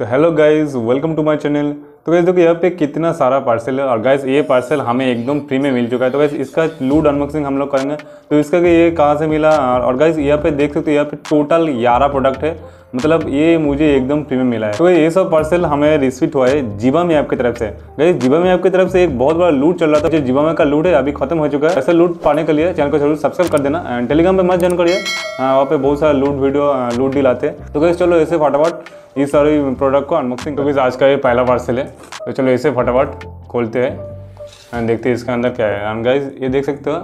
तो hello guys welcome to my channel तो guys देखो यहाँ पे कितना सारा पार्सल है और गाइज़ ये पार्सल हमें एकदम फ्री में मिल चुका है। तो गैस इसका लूड अनबॉक्सिंग हम लोग करेंगे। तो इसका कि ये कहाँ से मिला? और गाइज़ यहाँ पे देख सकते हो, यहाँ पे टोटल ग्यारह प्रोडक्ट है। मतलब ये मुझे एकदम फ्री में मिला है। तो ये सब पार्सल हमें रिसीव हुआ है जीवा में आपकी तरफ़ से। गाइस, जीवा में आपकी तरफ़ से एक बहुत बड़ा लूट चल रहा था, जो जीवा में का लूट है, अभी खत्म हो चुका है। ऐसा लूट पाने के लिए चैनल को ज़रूर सब्सक्राइब कर देना। एंड टेलीग्राम पे मत ज्वाइन करिए। वहाँ पे बहुत सारा लूट वीडियो लूट डील आते हैं। तो गाइस, चलो ऐसे फटाफट इस सारे प्रोडक्ट को अनबॉक्सिंग तो आज का ये पहला पार्सल है। तो चलो ऐसे फटाफट खोलते हैं। एंड देखते हैं इसके अंदर क्या है। एंड गाइस ये देख सकते हो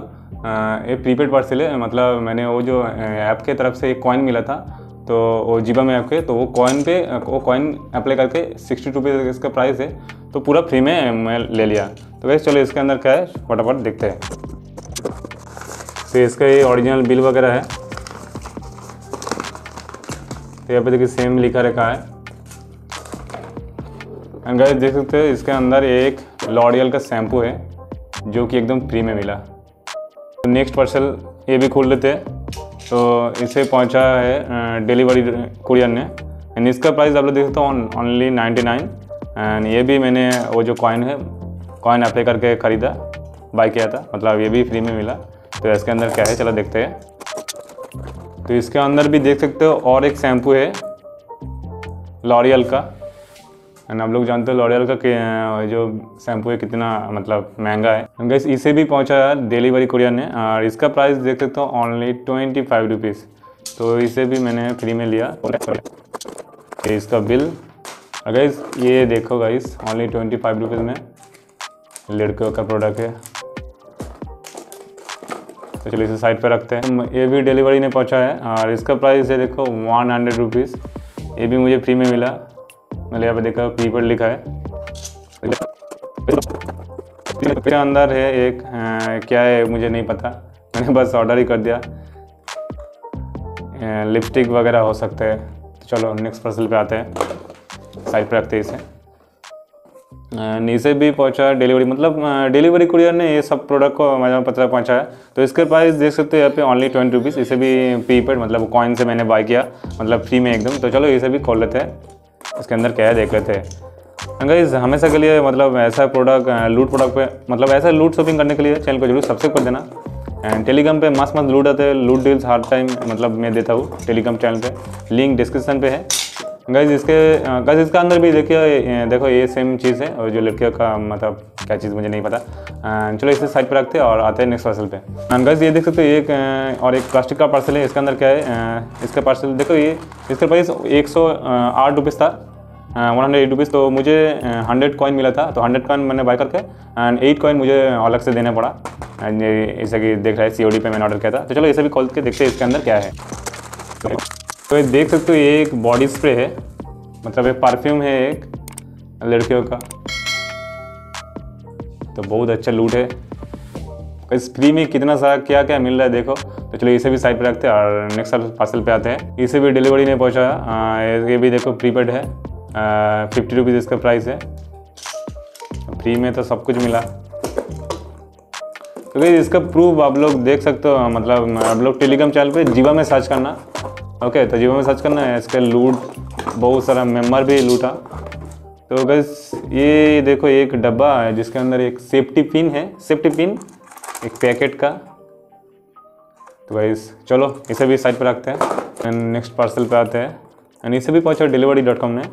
ये प्रीपेड पार्सल है। मतलब मैंने वो जो ऐप के तरफ़ से एक कॉइन मिला था। तो वो जीबा में ऐप के तो वो कॉइन पे, वो कॉइन अप्लाई करके सिक्सटी रुपीज़ इसका प्राइस है तो पूरा फ्री में मैं ले लिया। तो वैसे चलो इसके अंदर क्या है, फटाफट देखते हैं। तो इसका ये ओरिजिनल बिल वगैरह है। तो यहाँ पे देखिए सेम लिखा रखा है। एंड गाइस देख सकते हो, इसके अंदर एक लॉरियल का शैम्पू है, जो कि एकदम फ्री में मिला। तो नेक्स्ट पार्सल ये भी खोल लेते हैं। तो इसे पहुँचा है डिलीवरी कुरियर ने। एंड इसका प्राइस आप लोग देख सकते हो ओनली नाइन्टी नाइन एंड ये भी मैंने, वो जो कॉइन है कॉइन अप्लाई करके ख़रीदा बाई किया था। मतलब ये भी फ्री में मिला। तो इसके अंदर क्या है, चलो देखते हैं। तो इसके अंदर भी देख सकते हो और एक शैम्पू है लॉरियल का। एंड आप लोग जानते हो लॉरियल का जो शैम्पू है कितना मतलब महँगा है। गैस इसे भी पहुँचा है डिलीवरी कुरियर ने। और इसका प्राइस देख सकते हो ओनली ट्वेंटी फाइव रुपीज़ तो इसे भी मैंने फ्री में लिया। इसका बिल गाइस ये देखो guys only twenty five rupees में लड़कियों का प्रोडक्ट है। तो चलिए इसे साइड पर रखते हैं। ये भी डिलीवरी ने पहुँचा है। और इसका प्राइस है देखो वन हंड्रेड रुपीज़ ये भी मुझे फ्री में मिला। मैंने यहाँ पे देखा प्रीपेड लिखा है। इसके अंदर है एक अ, क्या है मुझे नहीं पता। मैंने बस ऑर्डर ही कर दिया। लिपस्टिक वगैरह हो सकते हैं। तो चलो नेक्स्ट पार्सल पे आते हैं। साइड पर रखते हैं इसे। इसे भी पहुँचा डिलीवरी मतलब डिलीवरी कुरियर ने ये सब प्रोडक्ट को मेरे पत्र पहुँचाया तो इसके प्राइस देख सकते हो यहाँ पे ओनली ट्वेंटी रुपीज़ इसे भी प्रीपेड मतलब कॉइन से मैंने बाय किया। मतलब फ्री में एकदम। तो चलो इसे भी खोल लेते हैं। इसके अंदर क्या है, देख लेते हैं। हमेशा के लिए मतलब ऐसा प्रोडक्ट लूट प्रोडक्ट पे मतलब ऐसा लूट शॉपिंग करने के लिए चैनल को ज़रूर सब्सक्राइब कर देना। एंड टेलीग्राम पे मस्त मस्त लूट आते हैं लूट डील्स हर टाइम मतलब मैं देता हूँ टेलीग्राम चैनल पे। लिंक डिस्क्रिप्शन पे है। गाइज़ इसके गाइज़ इसका अंदर भी देखिए देखो, ये सेम चीज़ है, और जो लड़कियों का मतलब क्या चीज़ मुझे नहीं पता। चलो, इसे साइड पर रखते हैं और आते हैं नेक्स्ट पार्सल पे। गाइज़ ये देख सकते हो एक और एक प्लास्टिक का पार्सल है, इसके अंदर क्या है इसका पार्सल देखो, ये, इसका प्राइस एक सौ आठ रुपीज़ था वन हंड्रेड एट रुपीज़ तो मुझे हंड्रेड कॉइन मिला था तो हंड्रेड कॉइन मैंने बाय करके एंड एट कॉइन मुझे अलग से देना पड़ा। ये कि देख रहा है सी पे मैंने ऑर्डर किया था। तो चलो, इसे भी खोल के देखते हैं इसके अंदर क्या है। तो ये देख सकते हो, ये एक बॉडी स्प्रे है। मतलब ये परफ्यूम है एक लड़कियों का। तो बहुत अच्छा लूट है। इस फ्री में कितना सारा क्या क्या मिल रहा है देखो। तो चलो इसे भी साइड पे रखते हैं और नेक्स्ट साल पार्सल पे आते हैं। इसे भी डिलीवरी नहीं पहुँचा। ये भी देखो प्रीपेड है। फिफ्टी रुपीज़ इसका प्राइस है। फ्री में तो सब कुछ मिला। तो इसका प्रूफ आप लोग देख सकते हो। मतलब आप लोग टेलीग्राम चैनल पे जीवा में सर्च करना। ओके तो जीवा में सर्च करना है, इसका लूट बहुत सारा मेंबर भी लूटा। तो बस ये देखो, एक डब्बा है, जिसके अंदर एक सेफ्टी पिन है सेफ्टी पिन एक पैकेट का। तो गाइस चलो, इसे भी साइड पर रखते हैं एंड नेक्स्ट पार्सल पे आते हैं। एंड इसे भी पहुँचा डिलीवरी डॉट कॉम ने।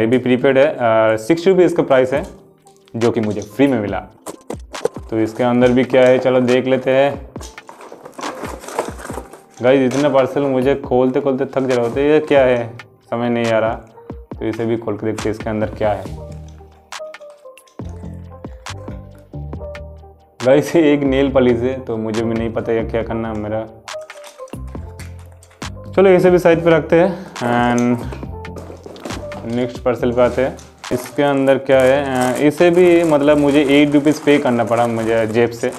ये भी प्रीपेड है। सिक्स रुपी इसका प्राइस है, जो कि मुझे फ्री में मिला। तो इसके अंदर भी क्या है, चलो देख लेते हैं। गाइस, इतने पार्सल मुझे खोलते खोलते थक जा रहे होते, ये क्या है? समझ नहीं आ रहा। तो इसे भी खोल के देखते इसके अंदर क्या है। गाइस, ये एक नेल पॉलिश है तो मुझे भी नहीं पता क्या करना है मेरा। चलो, इसे भी साइड पे रखते हैं एंड नेक्स्ट पार्सल पे आते हैं। इसके अंदर क्या है इसे भी मतलब मुझे एट रुपीज़ पे करना पड़ा मुझे जेब से।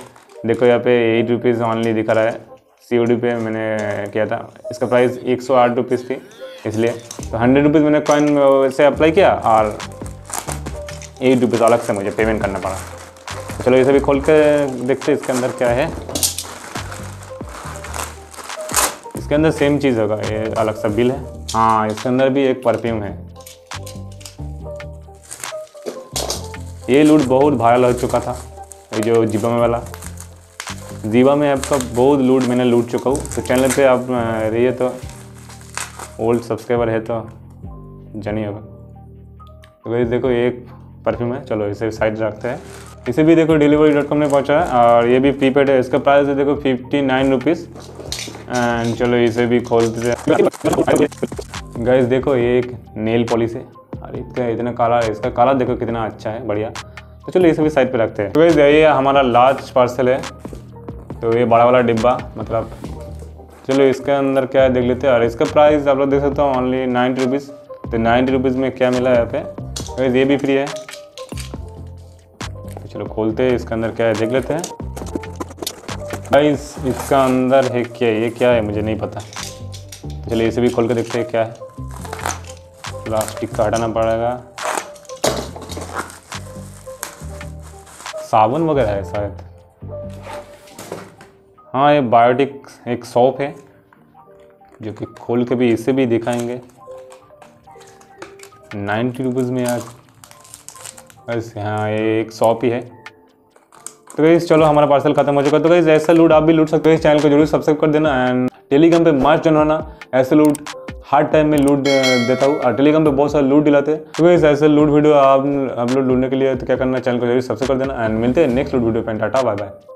देखो, यहाँ पे एट रुपीज़ ऑनली दिखा रहा है। सीओडी पे मैंने किया था। इसका प्राइस एक सौ आठ रुपीज़ थी, इसलिए। तो हंड्रेड रुपीज़ मैंने कॉइन से अप्लाई किया और एट रुपीज़ अलग से मुझे पेमेंट करना पड़ा। तो चलो इसे भी खोल के देखते इसके अंदर क्या है। इसके अंदर सेम चीज़ होगा, ये अलग सा बिल है। हाँ इसके अंदर भी एक परफ्यूम है। ये लूट बहुत वायरल हो चुका था, ये जो जिबमे वाला। जीवा में आपका बहुत लूट, मैंने लूट चुका हूँ। तो चैनल पे आप रहिए तो ओल्ड सब्सक्राइबर है तो जानिए होगा तो वही देखो एक परफ्यूम है, चलो इसे साइड रखते हैं। इसे भी देखो डिलीवरी डॉट कॉम ने पहुँचा है, और ये भी प्रीपेड है। इसका प्राइस है देखो फिफ्टी नाइन रुपीज़ एंड चलो इसे भी खोलते हैं। गाइस देखो, ये एक नेल पॉलिश है। और इतना इतना काला है इसका काला देखो कितना अच्छा है, बढ़िया। तो चलो इसे भी साइड पे रखते हैं। तो गाइस ये हमारा लार्ज पार्सल है। तो ये बड़ा वाला डिब्बा मतलब। चलो, इसके अंदर क्या है देख लेते हैं। और इसका प्राइस आप लोग देख सकते हो ओनली नाइन्टी रुपीज़ तो नाइन्टी रुपीज़ में क्या मिला है यहाँ पे? ये भी फ्री है। तो चलो, खोलते हैं। इसके अंदर क्या है, देख लेते हैं। गाइस इसका अंदर है क्या? ये क्या है? मुझे नहीं पता। चलिए, इसे भी खोल के देखते हैं क्या है। प्लास्टिक का हटाना पड़ेगा। साबुन वगैरह है शायद। हाँ ये बायोटिक एक शॉप है, जो कि खोल के भी इसे भी दिखाएँगे। नाइन्टी रुपीज़ में यार बस हाँ ये एक शॉप ही है। तो गई चलो हमारा पार्सल खत्म हो चुका। तो गई ऐसा लूट आप भी लूट सकते हो। इस चैनल को ज़रूर सब्सक्राइब कर देना। एंड टेलीग्राम पे मस्ट जन होना ऐसे लूट हर टाइम में लूट देता हूँ। और टेलीग्राम पे बहुत सारे लूट दिलाते हैं। तो गई ऐसे लूट वीडियो आप लोग ढूँढने के लिए तो क्या करना चैनल को ज़रूर सब्सक्राइब कर देना। एंड मिलते हैं नेक्स्ट लूट वीडियो पे। Tata bye bye